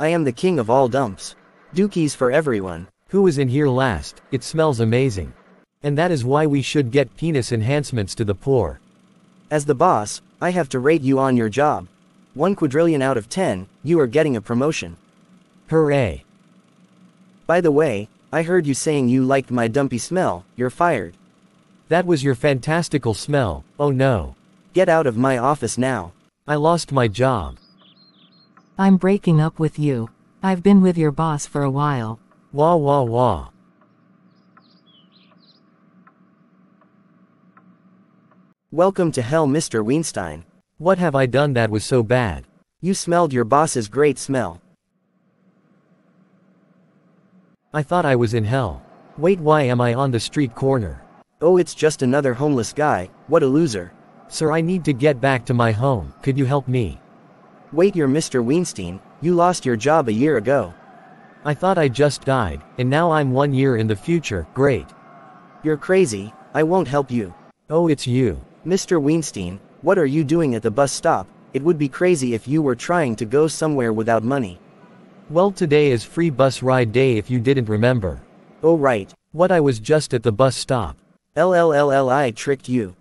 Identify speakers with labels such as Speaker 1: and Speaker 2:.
Speaker 1: I am the king of all dumps. Dookies for everyone.
Speaker 2: Who was in here last? It smells amazing. And that is why we should get penis enhancements to the poor.
Speaker 1: As the boss, I have to rate you on your job. 1 quadrillion out of 10, you are getting a promotion.
Speaker 2: Hooray.
Speaker 1: By the way, I heard you saying you liked my dumpy smell, you're fired.
Speaker 2: That was your fantastical smell, oh no.
Speaker 1: Get out of my office now.
Speaker 2: I lost my job.
Speaker 3: I'm breaking up with you. I've been with your boss for a while.
Speaker 2: Wah wah wah.
Speaker 1: Welcome to hell, Mr. Weinstein.
Speaker 2: What have I done that was so bad?
Speaker 1: You smelled your boss's great smell.
Speaker 2: I thought I was in hell. Wait, why am I on the street corner?
Speaker 1: Oh, it's just another homeless guy, what a loser.
Speaker 2: Sir, I need to get back to my home, could you help me?
Speaker 1: Wait, you're Mr. Weinstein, you lost your job a year ago.
Speaker 2: I thought I just died, and now I'm one year in the future, great.
Speaker 1: You're crazy, I won't help you.
Speaker 2: Oh, it's you.
Speaker 1: Mr. Weinstein, what are you doing at the bus stop? It would be crazy if you were trying to go somewhere without money.
Speaker 2: Well, today is free bus ride day if you didn't remember.
Speaker 1: Oh, right.
Speaker 2: What I was just at the bus stop.
Speaker 1: LLLL, I tricked you.